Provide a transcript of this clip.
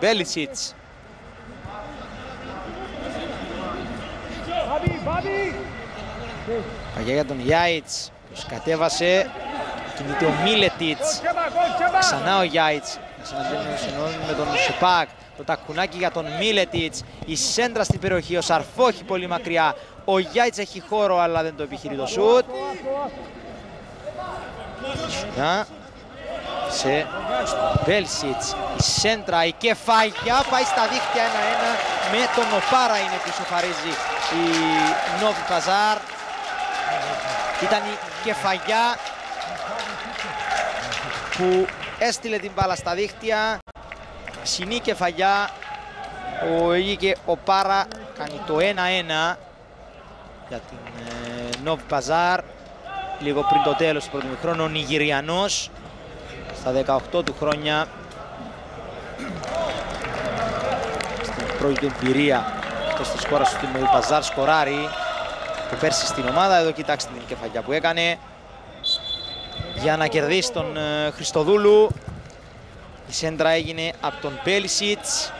Μπέλισιτς. Παγιά για τον Γιάιτς, ποιος κατέβασε, κινείται ο Μίλετιτς, ξανά ο Γιάιτς, συναντούν με τον Σουπάκ, το τακουνάκι για τον Μίλετιτς, η σέντρα στην περιοχή, ο Σαρφόχη πολύ μακριά, ο Γιάιτς έχει χώρο αλλά δεν το επιχειρεί το σούτ. Να, σε Μπέλσιτς, η σέντρα, η κεφαγιά πάει στα δίχτυα 1-1 με τον Οπάρα είναι που σοφαρίζει η Νόβι Παζάρ. Ήταν η κεφαγιά που έστειλε την μπάλα στα δίχτυα. Συνή κεφαγιά, ο Ήγηκε Οπάρα κάνει το 1-1 για την ε, Νόβι Παζάρ. Λίγο πριν το τέλος του πρώτου χρόνου, ο Νιγηριανός στα 18 του χρόνια στην πρώτη του εμπειρία αυτός της χώρας του Τιμού Παζάρ σκοράρει που πέρσι στην ομάδα. Εδώ κοιτάξτε την κεφαλιά που έκανε για να κερδίσει τον Χριστοδούλου. Η σέντρα έγινε από τον Πέλισιτς